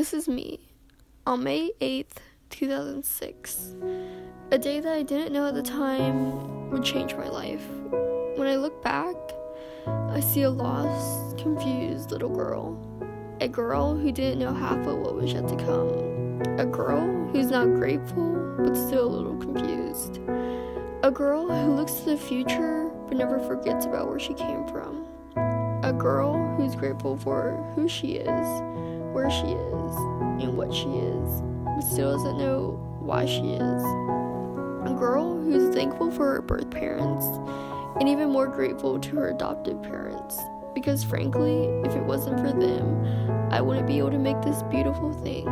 This is me. On May 8th, 2006, a day that I didn't know at the time would change my life. When I look back, I see a lost, confused little girl. A girl who didn't know half of what was yet to come. A girl who's not grateful but still a little confused. A girl who looks to the future but never forgets about where she came from. A girl who's grateful for who she is, where she is, and what she is, but still doesn't know why she is. A girl who's thankful for her birth parents and even more grateful to her adoptive parents. Because frankly, if it wasn't for them, I wouldn't be able to make this beautiful thing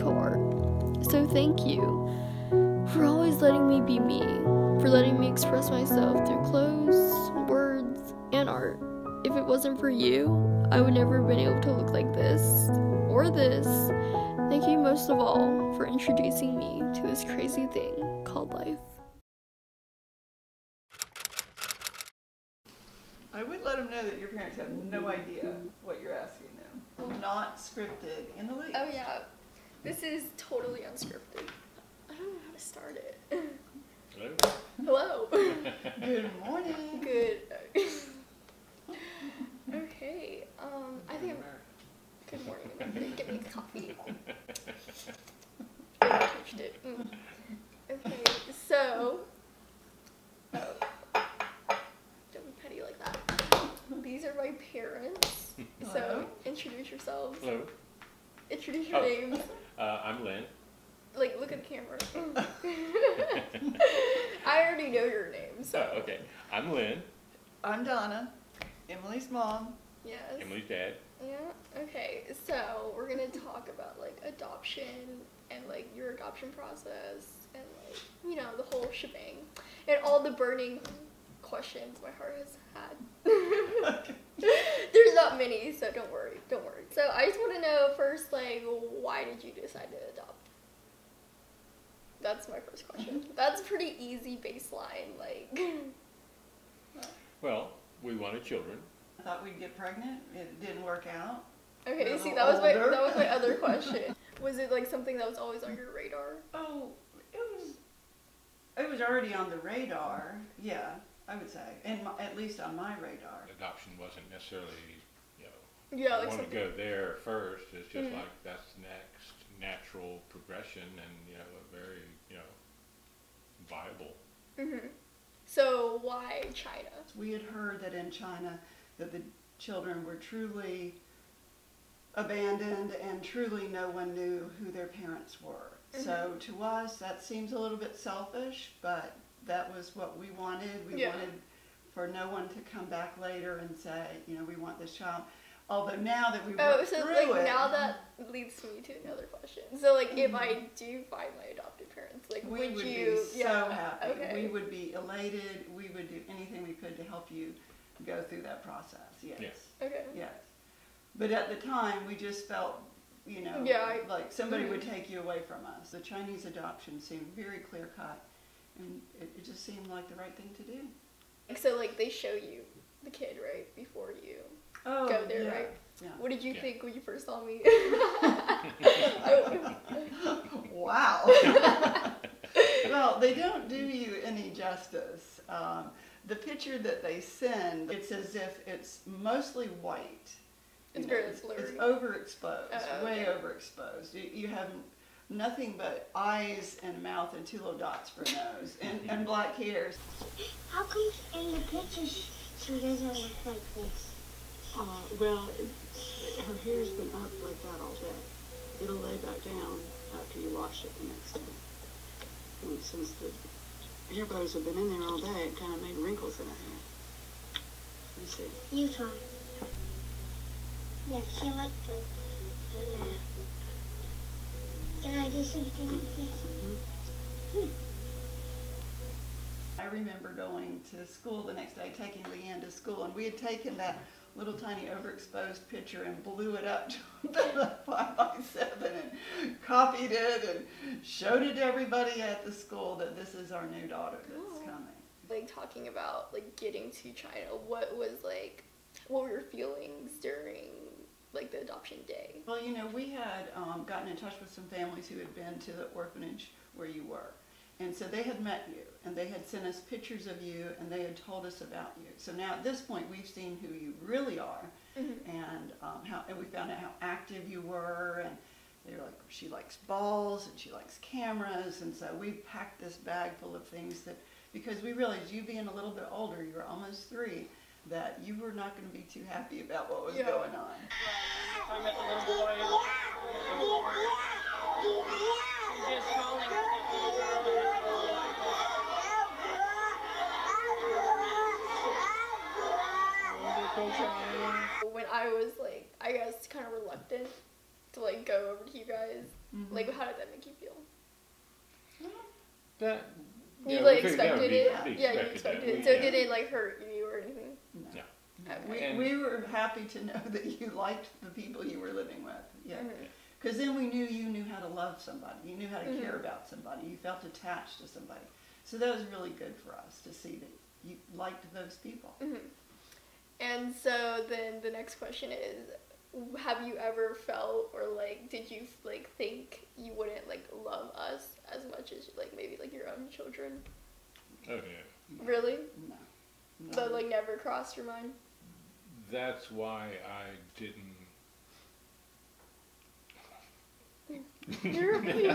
call art. So thank you for always letting me be me, for letting me express myself through clothes, words, and art. If it wasn't for you, I would never have been able to look like this or this. Thank you most of all for introducing me to this crazy thing called life. I would let them know that your parents have no idea what you're asking them. Not scripted in the least. Oh yeah, this is totally unscripted. I don't know how to start it. Hello? Hello. Good morning. Good. okay. Um, I think I'm. Good morning. Get me a coffee. I touched it. Mm. Okay, so. Oh. Don't be petty like that. These are my parents. So Hello. introduce yourselves. Hello. Introduce your Oh. names. Uh, I'm Lynn. Like, look at the camera. I already know your name, so. Oh, okay. I'm Lynn, I'm Donna, Emily's mom. Yes. Emily's dad. Yeah. Okay. So we're gonna talk about like adoption and like your adoption process and like you know the whole shebang and all the burning questions my heart has had. There's not many, so don't worry. Don't worry. So I just want to know first, like, why did you decide to adopt? That's my first question. That's pretty easy baseline. Like, Well, we wanted children. I thought we'd get pregnant. It didn't work out. okay, see, little that was my that was my other question. Was it like something that was always on your radar? Oh, it was. It was already on the radar. Yeah, I would say, and my, at least on my radar. Adoption wasn't necessarily, you know, Yeah, I like want to go there first. It's just Mhm. like that's next natural progression and, you know, a very, you know, viable. hmm So why China? We had heard that in China that the children were truly abandoned and truly no one knew who their parents were. Mm-hmm. So to us, that seems a little bit selfish, but that was what we wanted. We Yeah. wanted for no one to come back later and say, you know, we want this child. Although now that we Oh, so through like it, now that leads me to another question. So like if mm-hmm. I do find my adopted like Mm-hmm. we would, would you? be yeah. so happy. Okay. We would be elated. We would do anything we could to help you go through that process. Yes. Yes. okay. Yes. But at the time, we just felt, you know, Yeah, I- like somebody would Mhm. take you away from us. The Chinese adoption seemed very clear cut, and it, it just seemed like the right thing to do. So like they show you the kid right before you Oh, go there, yeah. right? Yeah. What did you Yeah. think when you first saw me? Wow. Well, they don't do you any justice. Um, the picture that they send, it's as if it's mostly white. You It's know, very it's, blurry. it's overexposed, Oh, way okay. overexposed. You, you have nothing but eyes and mouth and two little dots for a nose and, and black hairs. How come in the pictures she doesn't look like this? Uh, well, it, her hair's been up like that all day. It'll lay back down after you wash it the next day. And since the hair butters have been in there all day, it kind of made wrinkles in her hair. You see. You try. Yeah, she looks like that. Can I do something like this? Hmm. I remember going to school the next day, taking Leanne to school, and we had taken that little tiny overexposed picture and blew it up to the five by seven and copied it and showed it to everybody at the school that this is our new daughter that's Cool. coming. like talking about like getting to China, what was like, what were your feelings during like the adoption day? Well, you know, we had um, gotten in touch with some families who had been to the orphanage where you were. And so they had met you, and they had sent us pictures of you, and they had told us about you. So now at this point, we've seen who you really are, Mhm. and um, how, and we found out how active you were, and they were like, she likes balls, and she likes cameras, and so we packed this bag full of things that, because we realized you being a little bit older, you were almost three, that you were not going to be too happy about what was Yeah. going on. I met the little boy. Just calling I was like, I guess, kind of reluctant to like go over to you guys, Mhm. like, how did that make you feel? That, You yeah, like we figured that would expected be- it? be Yeah, you that. expected We- it. So yeah. did it like hurt you or anything? No. Yeah. We, Okay. And- we were happy to know that you liked the people you were living with. Yeah. Because then we knew you knew how to love somebody. You knew how to care Mhm. about somebody. You felt attached to somebody. So that was really good for us to see that you liked those people. hmm And so then the next question is, have you ever felt or like did you like think you wouldn't like love us as much as like maybe like your own children? Oh, yeah. Really? No. no. But like never crossed your mind? That's why I didn't. You're okay.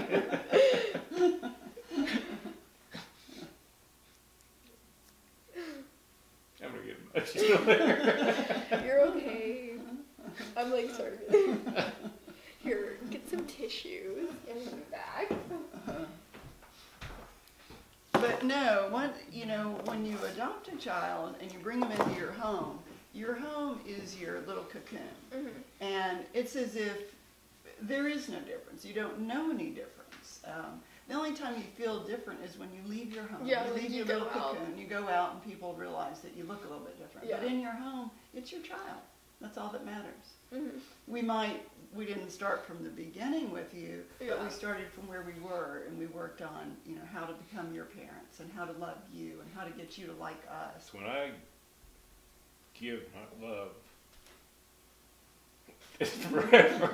I'm gonna get emotional. You're okay. I'm like sort of here. Get some tissues and be back. But no, one, you know, when you adopt a child and you bring them into your home, your home is your little cocoon. hmm And it's as if there is no difference. You don't know any difference. Um, the only time you feel different is when you leave your home. Yeah, you leave you your go little out. cocoon. You go out and people realize that you look a little bit different. Yeah. But in your home, it's your child. That's all that matters. Mm -hmm. We might, we didn't start from the beginning with you, yeah. but we started from where we were and we worked on, you know, how to become your parents and how to love you and how to get you to like us. when I give my love, it's forever.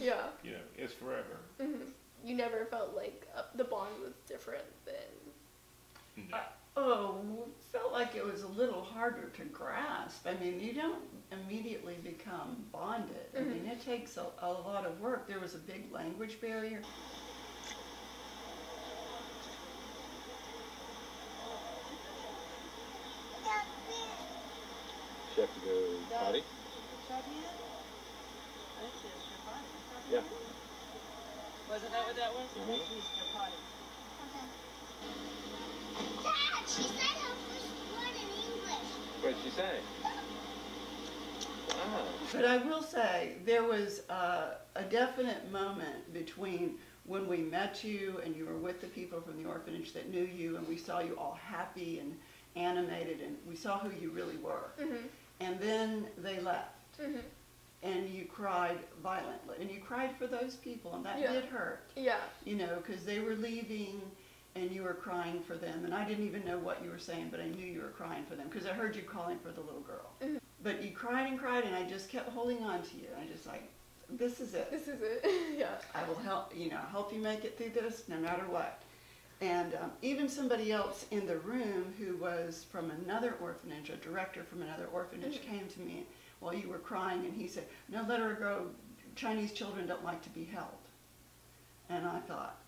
Yeah. you know, it's forever. hmm You never felt like uh, the bond was different than. No. Oh, felt like it was a little harder to grasp. I mean, you don't immediately become bonded. I mean, it takes a, a lot of work. There was a big language barrier. She have to go potty? Yeah. Wasn't that what that was? Needs to go potty. Dad, she said her first word in English. What did she say? Wow. But I will say, there was a, a definite moment between when we met you and you were with the people from the orphanage that knew you and we saw you all happy and animated and we saw who you really were. hmm And then they left hmm and you cried violently and you cried for those people and that Yeah. did hurt. Yeah. you know, because they were leaving and you were crying for them. And I didn't even know what you were saying, but I knew you were crying for them because I heard you calling for the little girl. Mhm. But you cried and cried, and I just kept holding on to you. I just like, this is it. This is it. yeah. I will help, you know, help you make it through this no matter what. And um, even somebody else in the room who was from another orphanage, a director from another orphanage, Mhm. came to me while you were crying and he said, No, let her go. Chinese children don't like to be held. And I thought,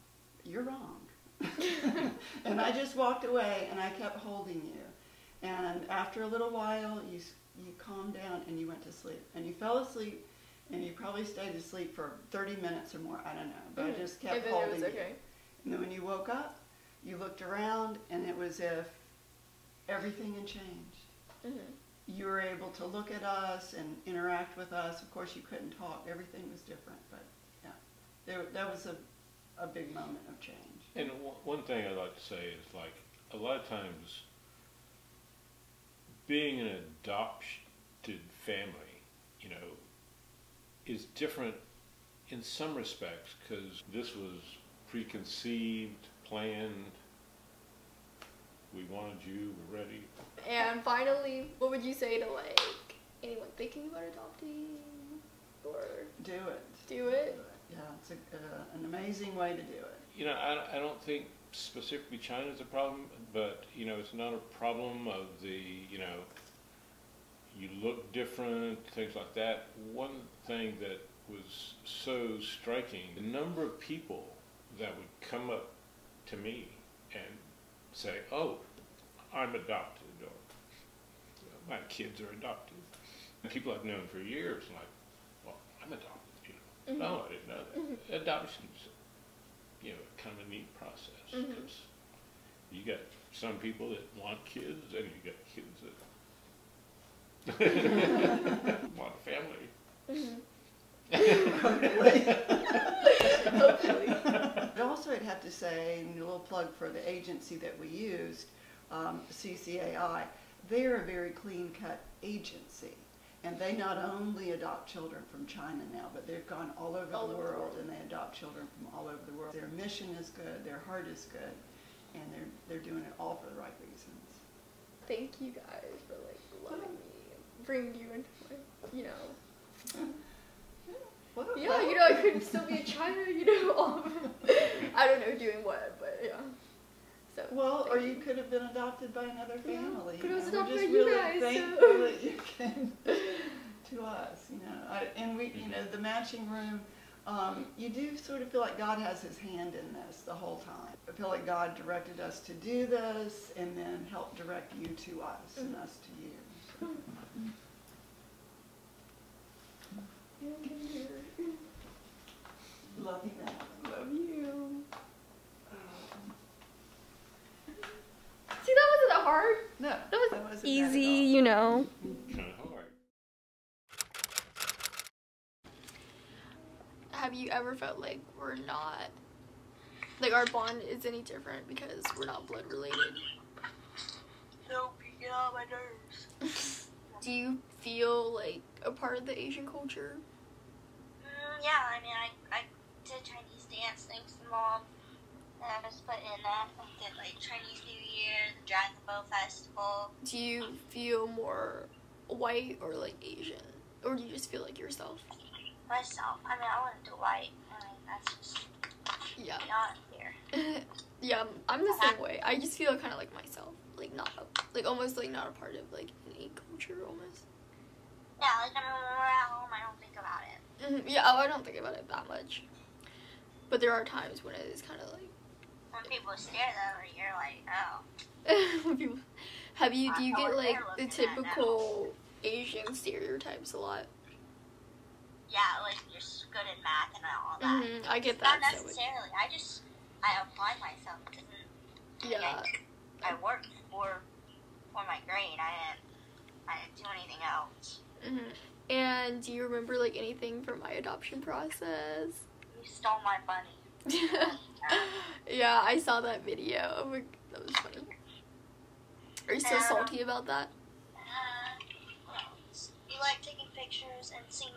You're wrong. and I just walked away and I kept holding you. And after a little while, you, you calmed down and you went to sleep. And you fell asleep and you probably stayed asleep for 30 minutes or more. I don't know. But Mhm. I just kept then holding was you. okay. And then when you woke up, you looked around and it was as if everything had changed. hmm You were able to look at us and interact with us. Of course, you couldn't talk. Everything was different. But yeah, there, that was a, a big moment of change. And one- thing I'd like to say is like a lot of times being an adopted family, you know, is different in some respects because this was preconceived, planned. We wanted you, we're ready. And finally, what would you say to like anyone thinking about adopting? or Do it. do it? Yeah, it's a, uh, an amazing way to do it. You know, I, I don't think specifically China's a problem, but, you know, it's not a problem of the, you know, you look different, things like that. One thing that was so striking, the number of people that would come up to me and say, oh, I'm adopted, or my kids are adopted. People I've known for years, like, well, I'm adopted, you know. Mm-hmm. No, I didn't know that. Mm-hmm. Adoption's, you know, kind of a neat process. Mhm. 'cause you got some people that want kids, and you got kids that want a family. Mm-hmm. Hopefully. But also, I'd have to say, a little plug for the agency that we used, um, CCAI, they're a very clean-cut agency. And they not only adopt children from China now, but they've gone all over All the over the world world. and they adopt children from all over the world. Their mission is good, their heart is good, and they're, they're doing it all for the right reasons. Thank you guys for like letting me bring you into my, you know. What Yeah, you know, I could still be in China, you know. I don't know doing what, but yeah. So. Well, or thank you could have been adopted by another family. could have you was adopted We're just you really guys, so- thankful that you came to us, you know. I, and we, you know, the matching room, um, you do sort of feel like God has his hand in this the whole time. I feel like God directed us to do this and then helped direct you to us and us to you. Yeah, here. Love you, man. Love you. See, that wasn't that hard. No, That was wasn't bad at easy, all. you know. Kind of hard. Have you ever felt like we're not, like our bond is any different because we're not blood related? Nope, you get on my nerves. Do you feel like a part of the Asian culture? Mm, yeah, I mean, I, I did Chinese dance thanks to mom. And I was put in that. I did like Chinese New Year, the Dragon Boat Festival. Do you feel more white or like Asian? Or do you just feel like yourself? Myself, I mean, I wouldn't do white. I mean, that's just Yeah. not here. yeah, I'm- the same way. I just feel kind of like myself. Like not, a, like almost like not a part of like any culture almost. Yeah, like I mean, when we're at home, I don't think about it. Mhm, Yeah, oh, I don't think about it that much. But there are times when it is kind of like When people stare though, you're like, oh. when people have you do you get like the looking at now. typical Asian stereotypes a lot? Yeah, like you're good at math and all that. hmm I get Not that much. necessarily. I just I apply myself. Doesn't Yeah. I worked for for my grade. I didn't I didn't do anything else. hmm And do you remember like anything from my adoption process? You stole my bunny. yeah, I saw that video. Oh that was funny. Are you still Um, salty about that? Uh, you like taking pictures and seeing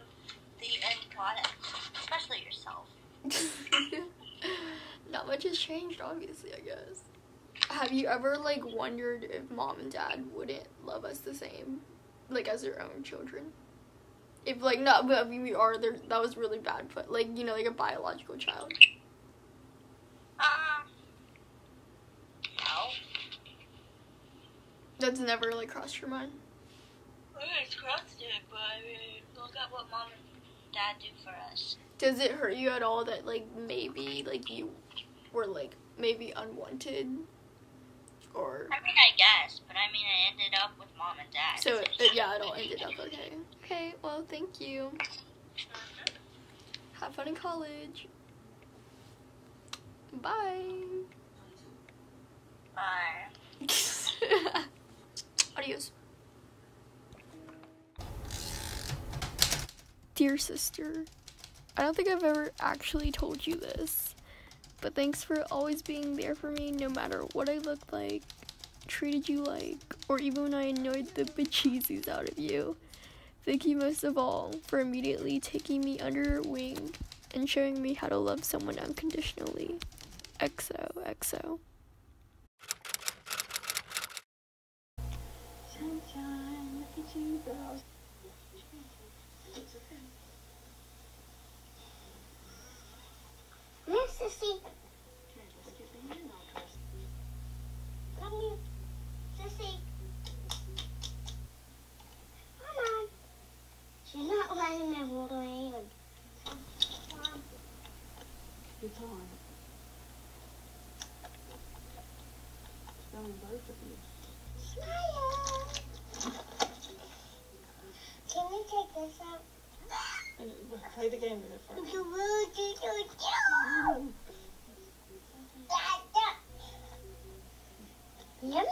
the end product, especially yourself. Not much has changed, obviously, I guess. Have you ever like wondered if mom and dad wouldn't love us the same, like as their own children? If like not, but I mean, we are. There, that was really bad, but like you know, like a biological child. Um, no. That's never like crossed your mind. I it's crossed it, but I mean, look at what mom and dad do for us. Does it hurt you at all that like maybe like you were like maybe unwanted, or I mean, I guess, but I mean, I ended up with mom and dad. so? It, yeah, it all ended up okay. Okay, well, thank you. Have fun in college. Bye. Bye. Adios. Dear sister, I don't think I've ever actually told you this, but thanks for always being there for me no matter what I looked like, treated you like, or even when I annoyed the bejesus out of you. Thank you most of all for immediately taking me under your wing and showing me how to love someone unconditionally. Exo, exo. Sunshine, Sissy. She's not letting me hold her hand. It's on. It's on both of you. Smile. Can we take this out? And play the game with it first. Do, do, do, do. Yum,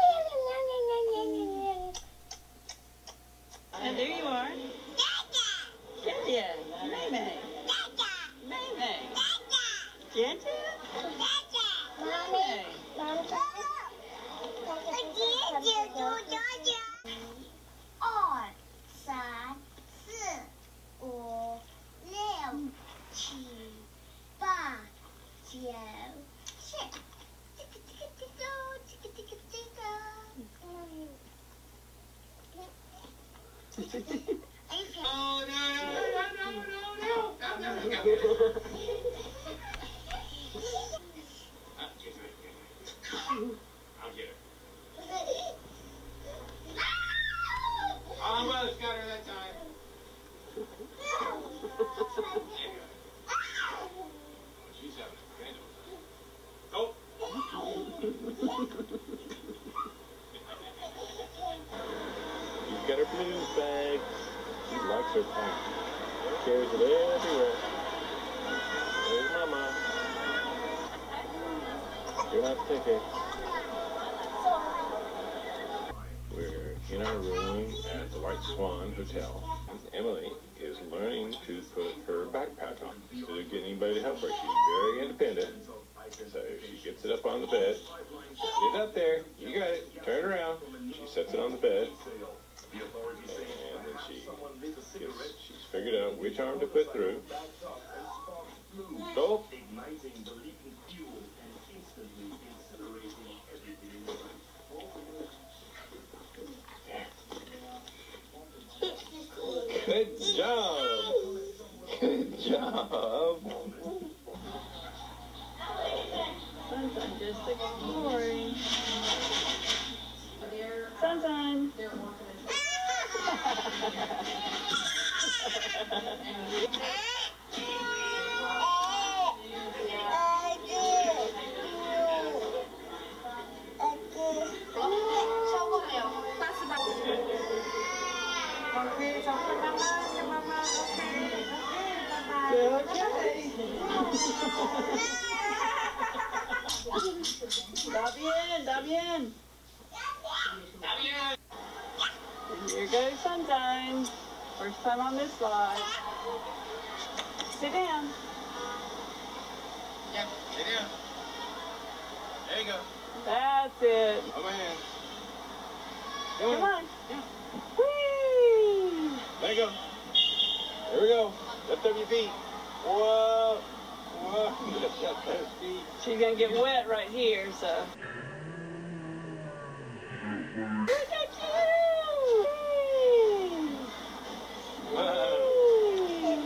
Bag. She likes her pack. Carries it everywhere. There's Mama. You're not ticket. We're in our room at the White Swan Hotel. Emily is learning to put her backpack on instead of getting anybody to help her. She's very independent. So she gets it up on the bed. Get it up there. You got it. Turn it around. She sets it on the bed. Figured out which arm to put through. Go. Good job. Good job. Time on this slide. Sit down. Yeah, lay down. There you go. That's it. My hand. Come on. Yeah. Whee! There you go. There we go. Lift up your feet. Whoa. Whoa. Lift up those feet. She's gonna get wet right here, so. Look at you! Whoa.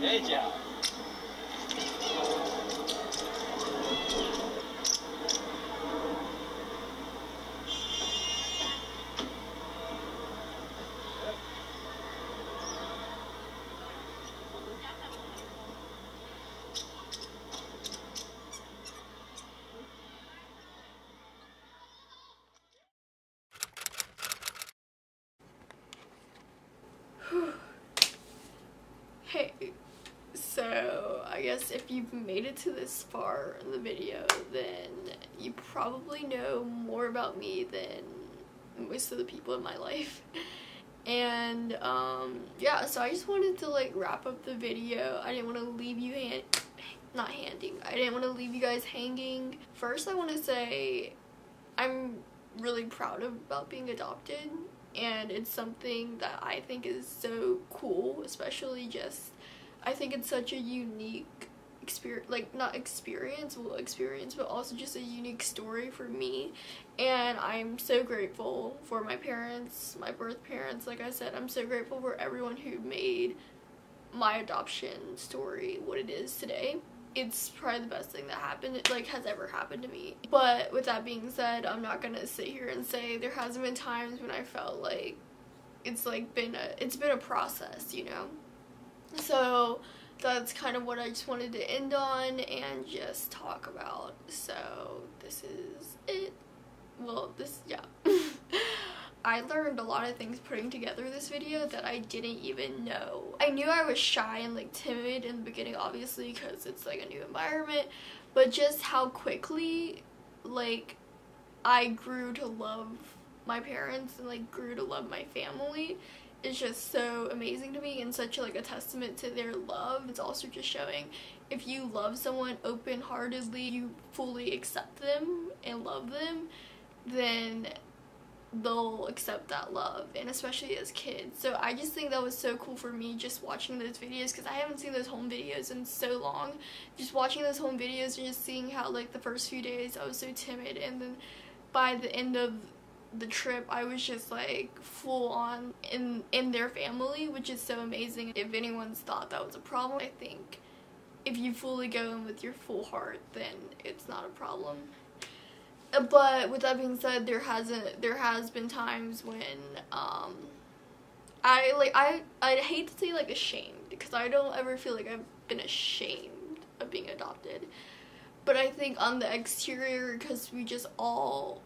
Whee! Good job. Hey, so I guess if you've made it to this far in the video, then you probably know more about me than most of the people in my life. And um, yeah, so I just wanted to like wrap up the video. I didn't want to leave you hand, not handing. I didn't want to leave you guys hanging. First, I want to say I'm really proud of about being adopted and it's something that I think is so cool, especially just I think it's such a unique experience like not experience, well experience, but also just a unique story for me. And I'm so grateful for my parents, my birth parents, like I said, I'm so grateful for everyone who made my adoption story what it is today. It's probably the best thing that happened like has ever happened to me. But with that being said i'm not gonna sit here and say there hasn't been times when i felt like it's like been a it's been a process you know? So that's kind of what i just wanted to end on and just talk about. So this is it. Well this yeah I learned a lot of things putting together this video that I didn't even know. I knew I was shy and like timid in the beginning obviously because it's like a new environment but just how quickly like I grew to love my parents and like grew to love my family is just so amazing to me and such like a testament to their love. It's also just showing if you love someone open-heartedly, you fully accept them and love them, then they'll accept that love and especially as kids. So i just think that was so cool for me just watching those videos because i haven't seen those home videos in so long. Just watching those home videos and just seeing how like the first few days i was so timid and then by the end of the trip i was just like full on in in their family which is so amazing. If anyone's thought that was a problem i think if you fully go in with your full heart then it's not a problem but with that being said there hasn't there has been times when um i like i i hate to say like ashamed because i don't ever feel like i've been ashamed of being adopted. But i think on the exterior because we just all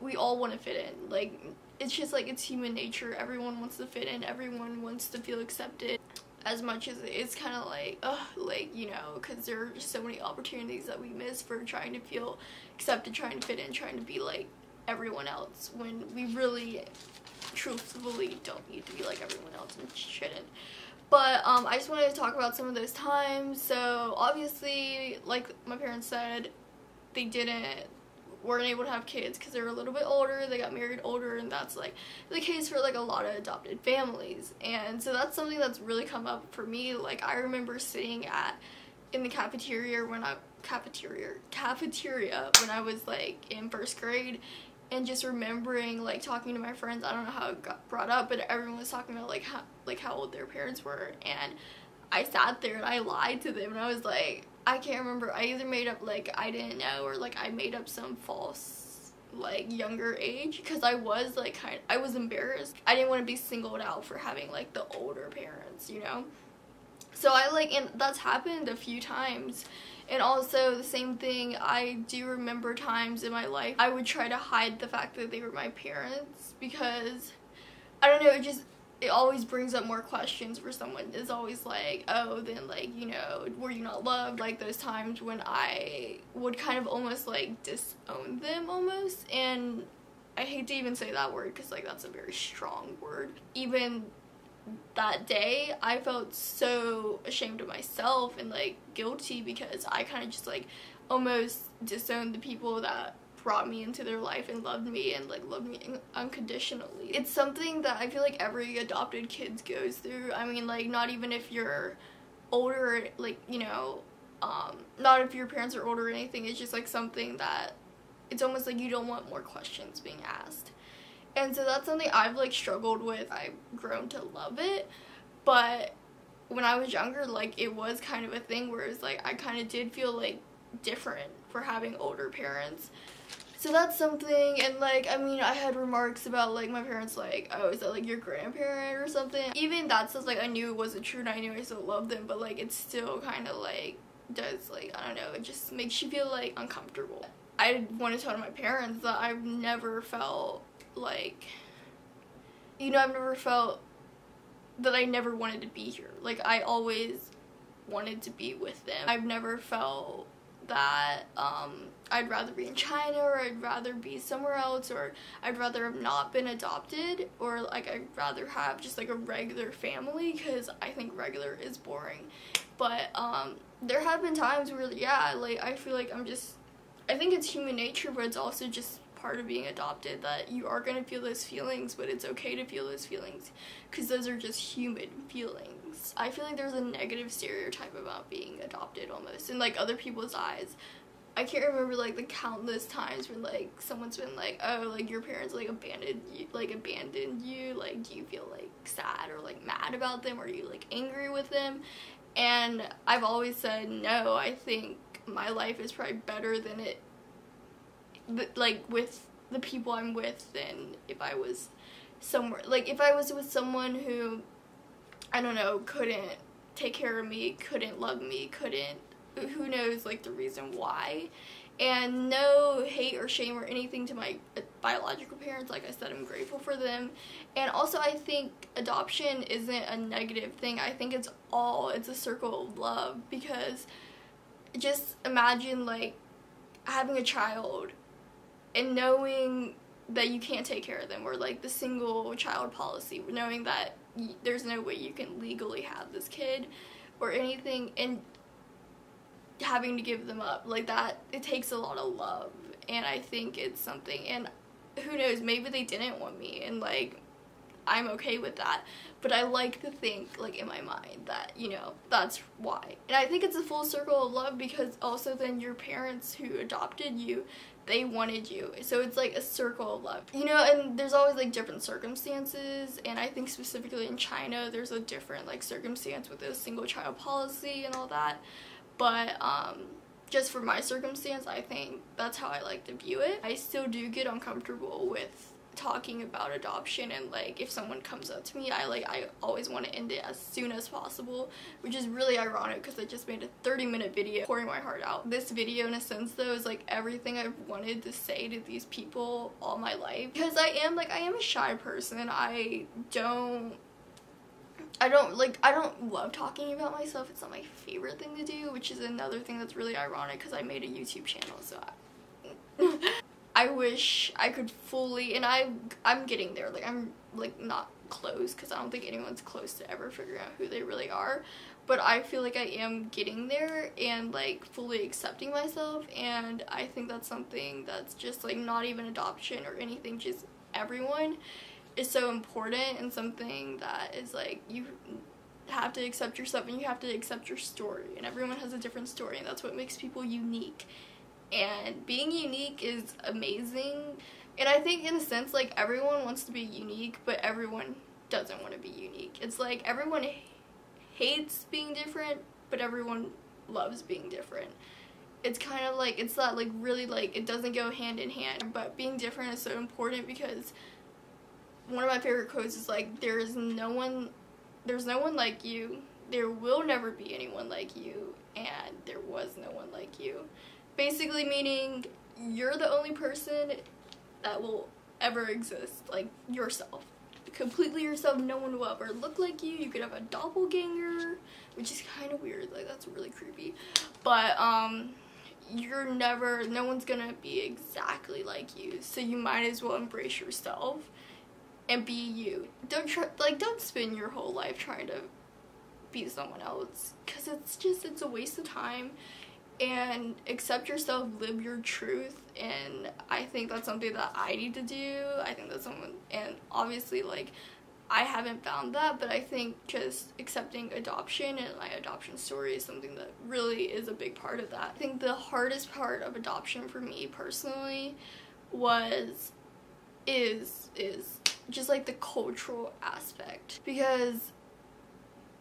we all want to fit in. Like it's just like it's human nature. Everyone wants to fit in. Everyone wants to feel accepted as much as it's kind of like, ugh, like, you know, because there are just so many opportunities that we miss for trying to feel accepted, trying to fit in, trying to be like everyone else when we really, truthfully, don't need to be like everyone else and shouldn't. But um, I just wanted to talk about some of those times. So obviously, like my parents said, they didn't weren't able to have kids because they were a little bit older they got married older and that's like the case for like a lot of adopted families. And so that's something that's really come up for me. Like i remember sitting at in the cafeteria when i cafeteria cafeteria when i was like in first grade and just remembering like talking to my friends. I don't know how it got brought up but everyone was talking about like how like how old their parents were. And i sat there and i lied to them and i was like I can't remember. I either made up like I didn't know or like I made up some false like younger age because I was like kind I was embarrassed. I didn't want to be singled out for having like the older parents, you know. So I like and that's happened a few times. And also the same thing, I do remember times in my life I would try to hide the fact that they were my parents because I don't know, it just it always brings up more questions for someone. It's always like, oh, then like, you know, were you not loved? Like those times when I would kind of almost like disown them almost. And I hate to even say that word because like that's a very strong word. Even that day, I felt so ashamed of myself and like guilty because I kind of just like almost disowned the people that brought me into their life and loved me and like loved me unconditionally. It's something that I feel like every adopted kid goes through. I mean like not even if you're older like you know um not if your parents are older or anything it's just like something that it's almost like you don't want more questions being asked and so that's something i've like struggled with i've grown to love it but when i was younger like it was kind of a thing where it's like i kind of did feel like different for having older parents so that's something, and like, I mean, I had remarks about like my parents, like, oh, is that like your grandparent or something? Even that stuff, like, I knew it wasn't true and I knew I still loved them, but like, it still kind of like does, like, I don't know, it just makes you feel like uncomfortable. I want to tell my parents that I've never felt like, you know, I've never felt that I never wanted to be here. Like, I always wanted to be with them. I've never felt that um, I'd rather be in China or I'd rather be somewhere else or I'd rather have not been adopted or like I'd rather have just like a regular family because I think regular is boring. But um, there have been times where yeah, like I feel like I'm just I think it's human nature but it's also just part of being adopted that you are going to feel those feelings but it's okay to feel those feelings because those are just human feelings I feel like there's a negative stereotype about being adopted almost in like other people's eyes. I can't remember like the countless times when like someone's been like, oh, like your parents like abandoned you, like abandoned you. Like, do you feel like sad or like mad about them? Or are you like angry with them? And I've always said no. I think my life is probably better than it, like with the people I'm with, than if I was somewhere. Like if I was with someone who, I don't know, couldn't take care of me, couldn't love me, couldn't. Who knows, like the reason why. And no hate or shame or anything to my uh, biological parents. Like I said, I'm grateful for them. And also, I think adoption isn't a negative thing. I think it's all, it's a circle of love because just imagine like having a child and knowing that you can't take care of them or like the single child policy knowing that there's no way you can legally have this kid or anything and having to give them up like that it takes a lot of love and i think it's something and who knows maybe they didn't want me and like i'm okay with that but i like to think like in my mind that you know that's why and i think it's a full circle of love because also then your parents who adopted you they wanted you. So it's like a circle of love. You know and there's always like different circumstances and i think specifically in china there's a different like circumstance with a single child policy and all that. But um just for my circumstance i think that's how i like to view it. I still do get uncomfortable with talking about adoption and like if someone comes up to me i like i always want to end it as soon as possible which is really ironic because i just made a 30 minute video pouring my heart out this video in a sense though is like everything i've wanted to say to these people all my life because i am like i am a shy person i don't I don't like I don't love talking about myself. It's not my favorite thing to do, which is another thing that's really ironic because I made a YouTube channel. So I, I wish I could fully, and I I'm getting there. Like I'm like not close because I don't think anyone's close to ever figuring out who they really are. But I feel like I am getting there and like fully accepting myself, and I think that's something that's just like not even adoption or anything, just everyone is so important and something that is like you have to accept yourself and you have to accept your story and everyone has a different story and that's what makes people unique and being unique is amazing. And i think in a sense like everyone wants to be unique but everyone doesn't want to be unique. It's like everyone hates being different but everyone loves being different. It's kind of like it's not like really like it doesn't go hand in hand but being different is so important because one of my favorite quotes is like there is no one there's no one like you. There will never be anyone like you and there was no one like you basically meaning you're the only person that will ever exist like yourself. Completely yourself no one will ever look like you. You could have a doppelganger which is kind of weird like that's really creepy. But um you're never no one's gonna be exactly like you so you might as well embrace yourself and be you. Don't try like don't spend your whole life trying to be someone else cuz it's just it's a waste of time and accept yourself, live your truth and I think that's something that I need to do. I think that's someone and obviously like I haven't found that, but I think just accepting adoption and my adoption story is something that really is a big part of that. I think the hardest part of adoption for me personally was is is just like the cultural aspect because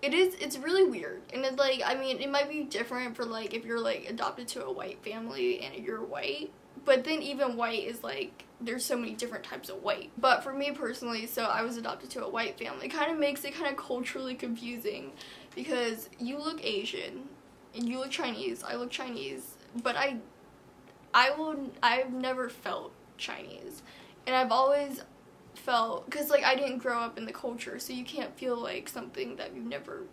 it is it's really weird and it's like i mean it might be different for like if you're like adopted to a white family and you're white but then even white is like there's so many different types of white. But for me personally so i was adopted to a white family it kind of makes it kind of culturally confusing because you look asian and you look chinese i look chinese but i i will i've never felt chinese and i've always felt because like I didn't grow up in the culture, so you can't feel like something that you've never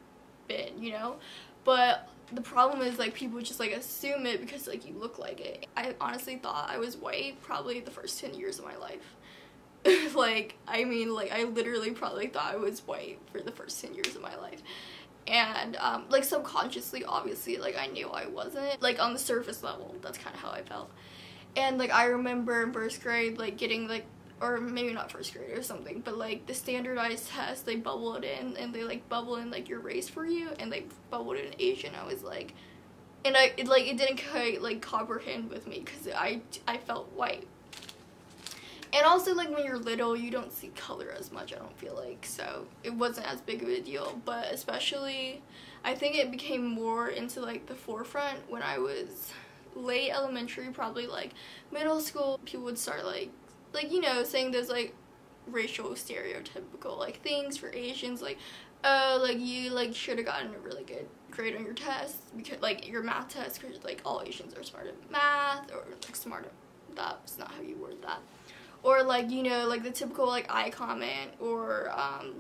been, you know. But the problem is like people just like assume it because like you look like it. I honestly thought I was white probably the first ten years of my life. like I mean like I literally probably thought I was white for the first ten years of my life. And um, like subconsciously, obviously, like I knew I wasn't. Like on the surface level, that's kind of how I felt. And like I remember in first grade, like getting like or maybe not first grade or something, but like the standardized test, they bubble it in and they like bubble in like your race for you, and they bubbled in Asian. I was like, and I it, like it didn't quite like comprehend with me because I I felt white, and also like when you're little you don't see color as much i don't feel like so it wasn't as big of a deal but especially i think it became more into like the forefront when i was late elementary probably like middle school people would start like like you know saying those like racial stereotypical like things for asians like oh like you like should have gotten a really good grade on your test because like your math test because like all asians are smart at math or like smart at that's not how you word that. Or like you know like the typical like eye comment or um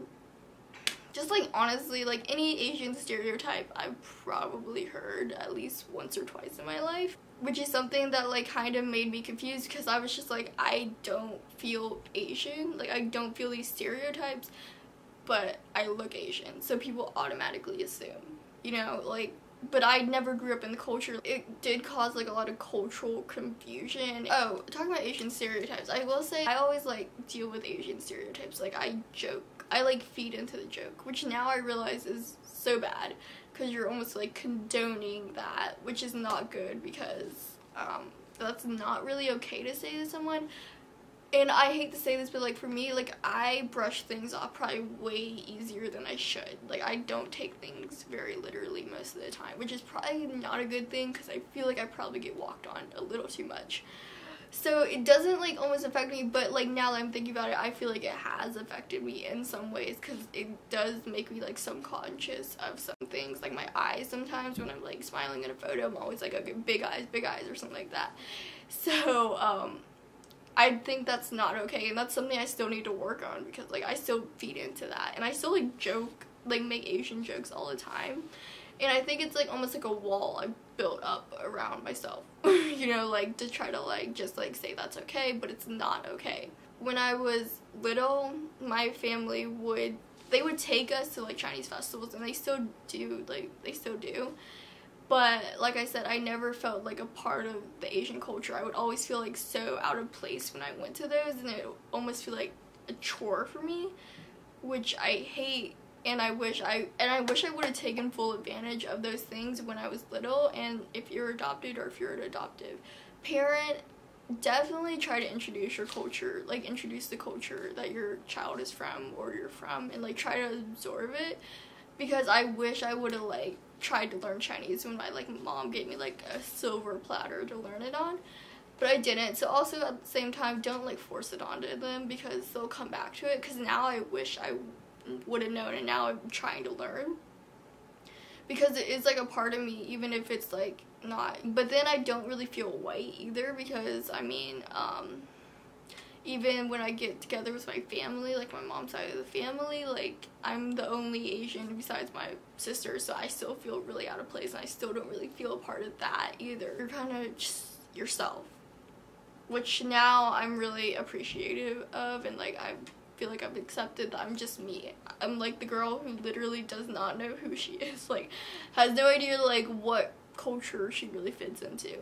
just like honestly like any asian stereotype i've probably heard at least once or twice in my life which is something that like kind of made me confused because i was just like i don't feel asian like i don't feel these stereotypes but i look asian so people automatically assume you know like but I never grew up in the culture. It did cause like a lot of cultural confusion. Oh, talking about Asian stereotypes, I will say I always like deal with Asian stereotypes. Like I joke, I like feed into the joke, which now I realize is so bad because you're almost like condoning that, which is not good because um, that's not really okay to say to someone and I hate to say this, but like for me, like I brush things off probably way easier than I should. Like I don't take things very literally most of the time, which is probably not a good thing because I feel like I probably get walked on a little too much. So it doesn't like almost affect me, but like now that I'm thinking about it, I feel like it has affected me in some ways because it does make me like subconscious of some things. Like my eyes sometimes when I'm like smiling in a photo, I'm always like, okay, big eyes, big eyes, or something like that. So, um, I think that's not okay and that's something I still need to work on because like I still feed into that and I still like joke like make Asian jokes all the time and I think it's like almost like a wall I built up around myself you know like to try to like just like say that's okay but it's not okay when I was little my family would they would take us to like Chinese festivals and they still do like they still do but like I said, I never felt like a part of the Asian culture. I would always feel like so out of place when I went to those, and it almost feel like a chore for me, which I hate. And I wish I and I wish I would have taken full advantage of those things when I was little. And if you're adopted or if you're an adoptive parent, definitely try to introduce your culture, like introduce the culture that your child is from or you're from, and like try to absorb it. Because I wish I would have like tried to learn Chinese when my like mom gave me like a silver platter to learn it on. But I didn't. So also at the same time, don't like force it onto them because they'll come back to it. Because now I wish I would have known, and now I'm trying to learn. Because it is like a part of me, even if it's like not. But then I don't really feel white either because I mean, um, even when I get together with my family, like my mom's side of the family, like I'm the only Asian besides my sister, so I still feel really out of place and I still don't really feel a part of that either. You're kind of just yourself, which now I'm really appreciative of and like I feel like I've accepted that I'm just me. I'm like the girl who literally does not know who she is, like has no idea like what culture she really fits into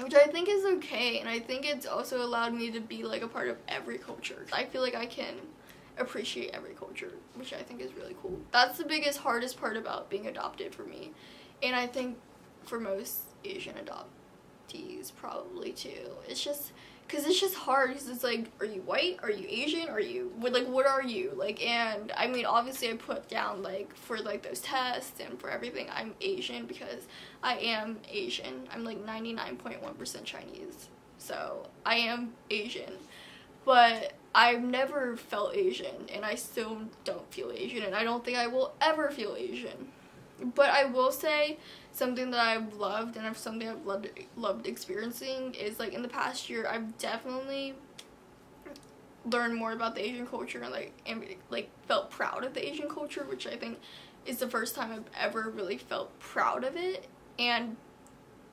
which I think is okay and I think it's also allowed me to be like a part of every culture. I feel like I can appreciate every culture, which I think is really cool. That's the biggest hardest part about being adopted for me. And I think for most Asian adoptees probably too. It's just because it's just hard because it's like are you white? Are you asian? Are you what like what are you? Like and i mean obviously i put down like for like those tests and for everything i'm asian because i am asian. I'm like 99.1% chinese so i am asian. But i've never felt asian and i still don't feel asian and i don't think i will ever feel asian but i will say something that I've loved and something I've loved loved experiencing is like in the past year I've definitely learned more about the Asian culture and like and like felt proud of the Asian culture, which I think is the first time I've ever really felt proud of it and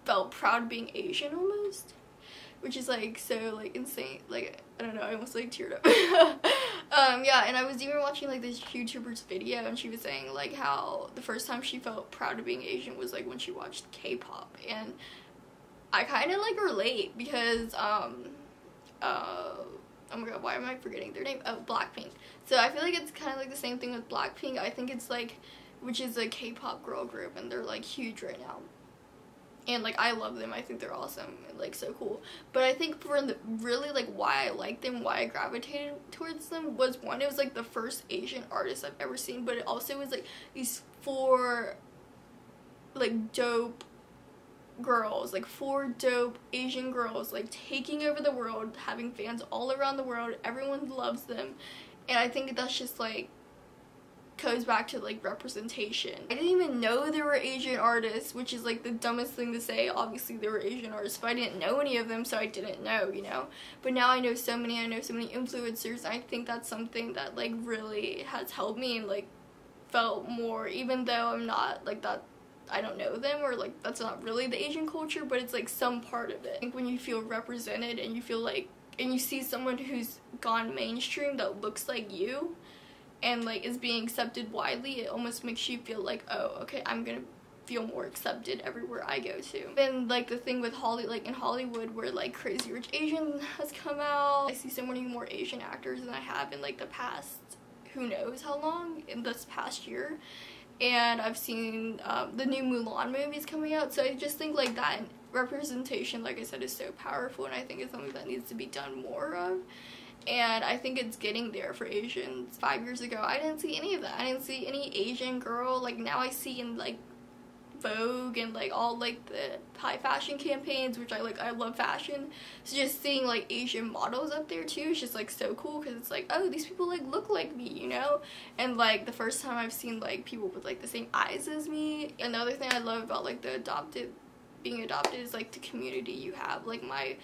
felt proud being Asian almost which is like so like insane like I don't know I almost like teared up. Um yeah and I was even watching like this YouTuber's video and she was saying like how the first time she felt proud of being Asian was like when she watched K-pop and I kind of like relate because um uh oh my god why am I forgetting their name? Oh Blackpink. So I feel like it's kind of like the same thing with Blackpink. I think it's like which is a K-pop girl group and they're like huge right now and like I love them. I think they're awesome and like so cool. But I think for the really like why I liked them, why I gravitated towards them was one, it was like the first Asian artist I've ever seen, but it also was like these four like dope girls, like four dope Asian girls, like taking over the world, having fans all around the world. Everyone loves them. And I think that's just like goes back to like representation. I didn't even know there were Asian artists, which is like the dumbest thing to say. Obviously there were Asian artists, but I didn't know any of them, so I didn't know, you know. But now I know so many, I know so many influencers. I think that's something that like really has helped me and like felt more even though I'm not like that I don't know them or like that's not really the Asian culture, but it's like some part of it. I think when you feel represented and you feel like and you see someone who's gone mainstream that looks like you and like is being accepted widely, it almost makes you feel like, oh, okay, I'm gonna feel more accepted everywhere I go to. And like the thing with Holly, like in Hollywood where like Crazy Rich Asian has come out, I see so many more Asian actors than I have in like the past, who knows how long, in this past year. And I've seen um, the new Mulan movies coming out, so I just think like that representation, like I said, is so powerful, and I think it's something that needs to be done more of and I think it's getting there for Asians. Five years ago, I didn't see any of that. I didn't see any Asian girl. Like now, I see in like Vogue and like all like the high fashion campaigns, which I like. I love fashion. So just seeing like Asian models up there too is just like so cool because it's like, oh, these people like look like me, you know. And like the first time I've seen like people with like the same eyes as me. Another thing I love about like the adopted, being adopted is like the community you have. Like my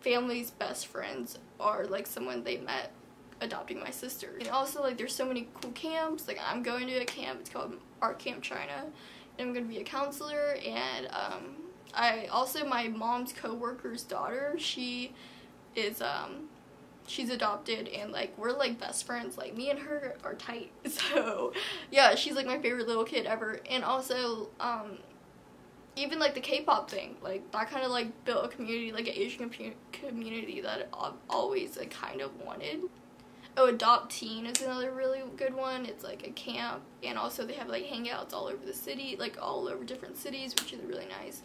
family's best friends are like someone they met adopting my sister. And also like there's so many cool camps. Like I'm going to a camp, it's called Our Camp China. And I'm gonna be a counselor and um, I also my mom's co-worker's daughter, she is um she's adopted and like we're like best friends like me and her are tight so yeah she's like my favorite little kid ever and also um even like the K-pop thing, like that kind of like built a community, like an Asian com- community that I've always like kind of wanted. Oh, AdopTeen is another really good one. It's like a camp, and also they have like hangouts all over the city, like all over different cities, which is really nice.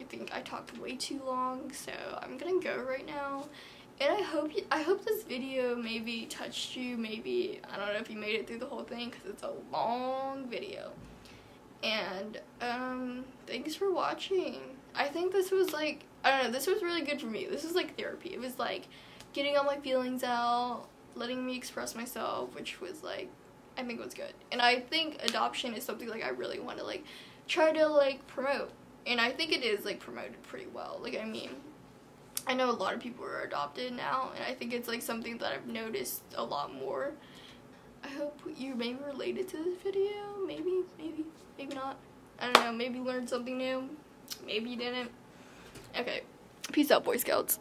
I think I talked way too long, so I'm gonna go right now. And I hope you, I hope this video maybe touched you. Maybe I don't know if you made it through the whole thing because it's a long video. And um, thanks for watching. I think this was like, I don't know, this was really good for me. This was like therapy. It was like getting all my feelings out, letting me express myself, which was like, I think was good. And I think adoption is something like I really want to like try to like promote. And I think it is like promoted pretty well. Like, I mean, I know a lot of people are adopted now, and I think it's like something that I've noticed a lot more. I hope you maybe related to this video. Maybe, maybe, maybe not. I don't know. Maybe learned something new. Maybe you didn't. Okay. Peace out, Boy Scouts.